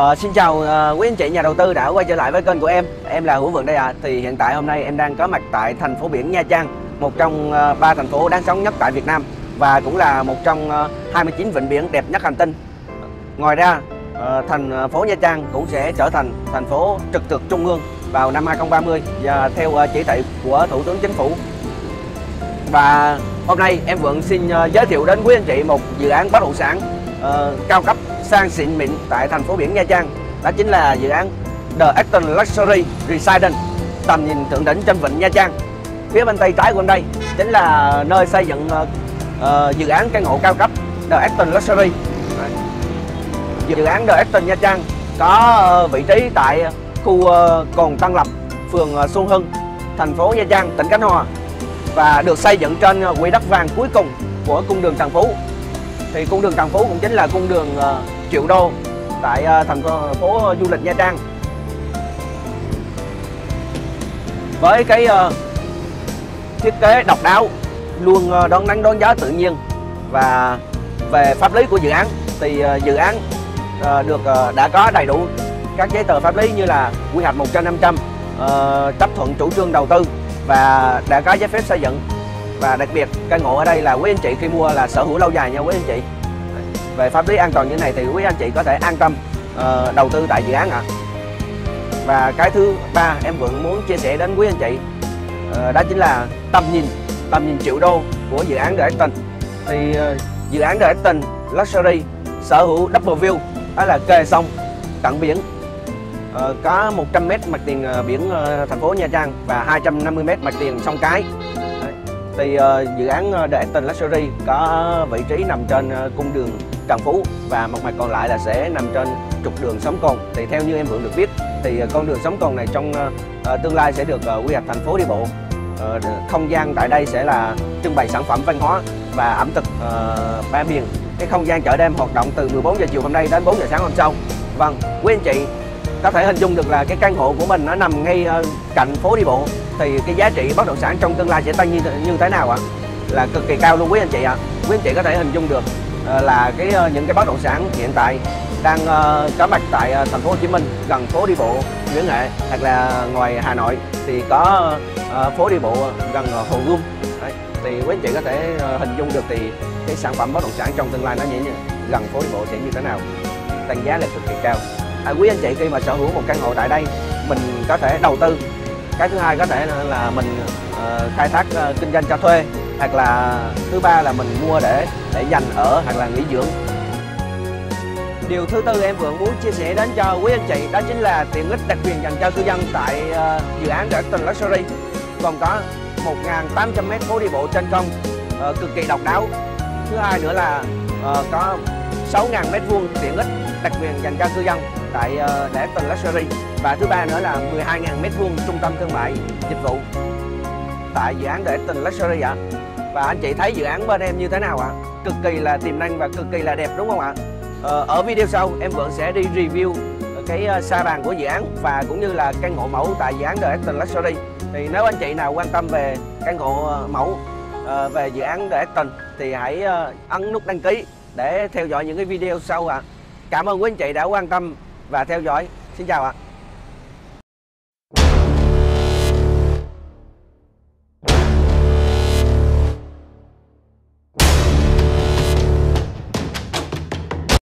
Ờ, xin chào uh, quý anh chị nhà đầu tư đã quay trở lại với kênh của em. Em là Hữu Vượng đây ạ. À. Thì hiện tại hôm nay em đang có mặt tại thành phố biển Nha Trang Một trong uh, ba thành phố đáng sống nhất tại Việt Nam Và cũng là một trong ờ, uh, 29 vịnh biển đẹp nhất hành tinh. Ngoài ra uh, thành phố Nha Trang cũng sẽ trở thành thành phố trực thuộc trung ương vào năm 2030 và theo uh, chỉ thị của Thủ tướng Chính phủ. Và hôm nay em Vượng xin uh, giới thiệu đến quý anh chị một dự án bất động sản uh, cao cấp sang xịn mịn tại thành phố biển Nha Trang. Đó chính là dự án The Acton Luxury Residence tầm nhìn thượng đỉnh trên vịnh Nha Trang. Phía bên tay trái của anh đây chính là nơi xây dựng uh, dự án căn hộ cao cấp The Acton Luxury. Dự án The Acton Nha Trang có ờ, vị trí tại khu uh, Cồn Tân Lập, phường Xuân Hưng, thành phố Nha Trang, tỉnh Khánh Hòa và được xây dựng trên quỹ đất vàng cuối cùng của cung đường Trần Phú thì cung đường Trần Phú cũng chính là cung đường uh, triệu đô tại ờ, thành phố du lịch Nha Trang. Với cái ờ, thiết kế độc đáo, luôn ờ, đón nắng đón gió tự nhiên và về pháp lý của dự án thì dự án được đã có đầy đủ các giấy tờ pháp lý như là quy hoạch 1 trên 500 chấp thuận chủ trương đầu tư và đã có giấy phép xây dựng. Và đặc biệt căn hộ ở đây là quý anh chị khi mua là sở hữu lâu dài nha quý anh chị về pháp lý an toàn như này thì quý anh chị có thể an tâm uh, đầu tư tại dự án ạ. À. và cái thứ ba em vẫn muốn chia sẻ đến quý anh chị uh, đó chính là tầm nhìn tầm nhìn triệu đô của dự án The Acton thì uh, dự án The Acton Luxury sở hữu double view đó là kề sông cận biển uh, có 100m mặt tiền uh, biển uh, thành phố Nha Trang và 250m mặt tiền sông Cái. Thì uh, dự án The Acton Luxury có vị trí nằm trên uh, cung đường Trần Phú. Và một mặt còn lại là sẽ nằm trên trục đường Sống Cồn. Thì theo như em vượng được biết thì ờ, con đường Sống Cồn này trong uh, tương lai sẽ được uh, quy hoạch thành phố đi bộ. Uh, không gian tại đây sẽ là trưng bày sản phẩm văn hóa và ẩm thực uh, ba miền. Cái không gian chợ đêm hoạt động từ 14 giờ chiều hôm nay đến 4 giờ sáng hôm sau. Vâng quý anh chị có thể hình dung được là cái căn hộ của mình nó nằm ngay uh, cạnh phố đi bộ. Thì cái giá trị bất động sản trong tương lai sẽ tăng như như thế nào ạ? Là cực kỳ cao luôn quý anh chị ạ. Quý anh chị có thể hình dung được. Ờ, là cái ờ, những cái bất động sản hiện tại đang ờ, có mặt tại thành phố Hồ Chí Minh gần phố đi bộ Nguyễn Huệ hoặc là ngoài Hà Nội thì có phố đi bộ gần Hồ Gươm. Đấy. thì quý anh chị có thể hình dung được thì cái sản phẩm bất động sản trong tương lai nó như gần phố đi bộ sẽ như thế nào tăng giá là cực kỳ cao. À, quý anh chị khi mà sở hữu một căn hộ tại đây mình có thể đầu tư. Cái thứ hai có thể là mình khai thác kinh doanh cho thuê hoặc là thứ ba là mình mua để để dành ở hoặc là nghỉ dưỡng. Điều thứ tư em vừa muốn chia sẻ đến cho quý anh chị đó chính là tiện ích đặc quyền dành cho cư dân tại uh, dự án Garden Luxury. Còn có 1.800m phố đi bộ trên không uh, cực kỳ độc đáo. Thứ hai nữa là uh, có 6.000m vuông tiện ích đặc quyền dành cho cư dân tại uh, Luxury. Và thứ ba nữa là 12.000 mét vuông trung tâm thương mại dịch vụ tại dự án Garden Luxury ạ. Và anh chị thấy dự án bên em như thế nào ạ? Cực kỳ là tiềm năng và cực kỳ là đẹp đúng không ạ? Ờ, ở video sau em vẫn sẽ đi review cái ờ, sa bàn của dự án và cũng như là căn hộ mẫu tại dự án The Acton Luxury. Thì nếu anh chị nào quan tâm về căn hộ ờ, mẫu ờ, về dự án The Acton thì hãy ấn nút đăng ký để theo dõi những cái video sau ạ. Cảm ơn quý anh chị đã quan tâm và theo dõi. Xin chào ạ.